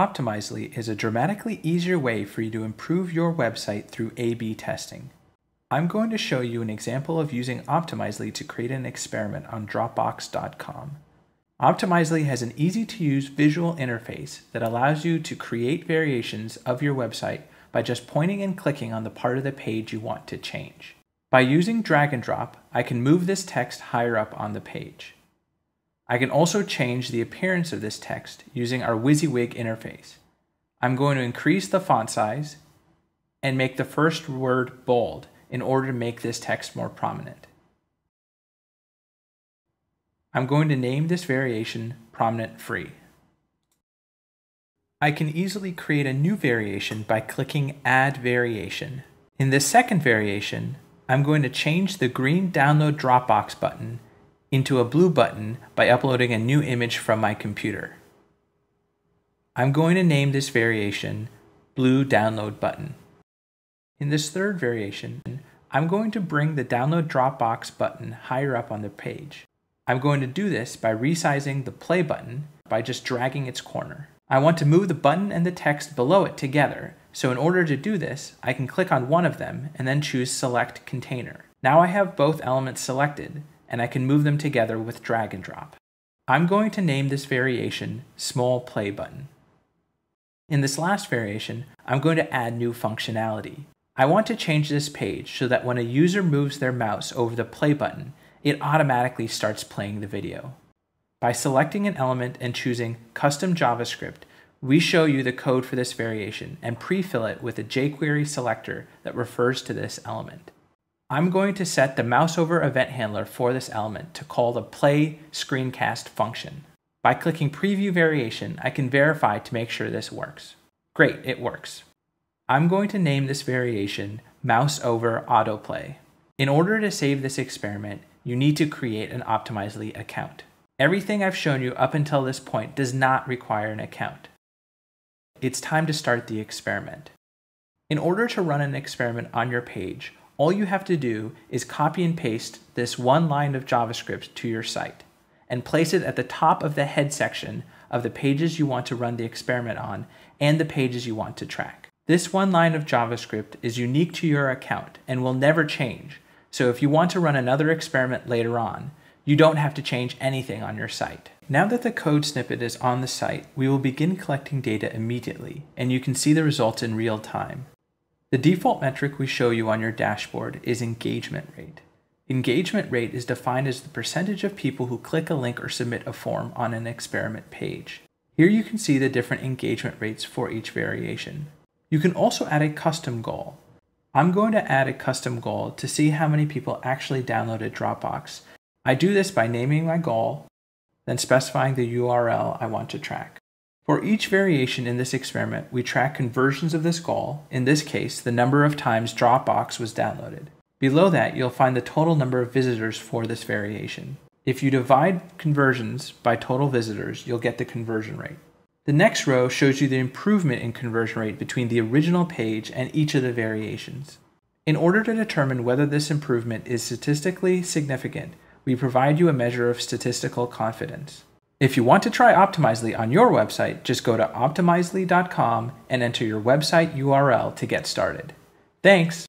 Optimizely is a dramatically easier way for you to improve your website through A-B testing. I'm going to show you an example of using Optimizely to create an experiment on Dropbox.com. Optimizely has an easy to use visual interface that allows you to create variations of your website by just pointing and clicking on the part of the page you want to change. By using drag and drop, I can move this text higher up on the page. I can also change the appearance of this text using our WYSIWYG interface. I'm going to increase the font size and make the first word bold in order to make this text more prominent. I'm going to name this variation prominent free. I can easily create a new variation by clicking add variation. In this second variation, I'm going to change the green download Dropbox button into a blue button by uploading a new image from my computer. I'm going to name this variation Blue Download Button. In this third variation, I'm going to bring the Download Dropbox button higher up on the page. I'm going to do this by resizing the play button by just dragging its corner. I want to move the button and the text below it together, so in order to do this, I can click on one of them and then choose Select Container. Now I have both elements selected, and I can move them together with drag and drop. I'm going to name this variation Small Play Button. In this last variation, I'm going to add new functionality. I want to change this page so that when a user moves their mouse over the play button, it automatically starts playing the video. By selecting an element and choosing Custom JavaScript, we show you the code for this variation and pre-fill it with a jQuery selector that refers to this element. I'm going to set the mouseover event handler for this element to call the play screencast function. By clicking preview variation, I can verify to make sure this works. Great, it works. I'm going to name this variation mouseover autoplay. In order to save this experiment, you need to create an Optimizely account. Everything I've shown you up until this point does not require an account. It's time to start the experiment. In order to run an experiment on your page, all you have to do is copy and paste this one line of JavaScript to your site and place it at the top of the head section of the pages you want to run the experiment on and the pages you want to track. This one line of JavaScript is unique to your account and will never change, so if you want to run another experiment later on, you don't have to change anything on your site. Now that the code snippet is on the site, we will begin collecting data immediately, and you can see the results in real time. The default metric we show you on your dashboard is engagement rate. Engagement rate is defined as the percentage of people who click a link or submit a form on an experiment page. Here you can see the different engagement rates for each variation. You can also add a custom goal. I'm going to add a custom goal to see how many people actually downloaded Dropbox. I do this by naming my goal, then specifying the URL I want to track. For each variation in this experiment, we track conversions of this goal, in this case, the number of times Dropbox was downloaded. Below that, you'll find the total number of visitors for this variation. If you divide conversions by total visitors, you'll get the conversion rate. The next row shows you the improvement in conversion rate between the original page and each of the variations. In order to determine whether this improvement is statistically significant, we provide you a measure of statistical confidence. If you want to try Optimizely on your website, just go to optimizely.com and enter your website URL to get started. Thanks!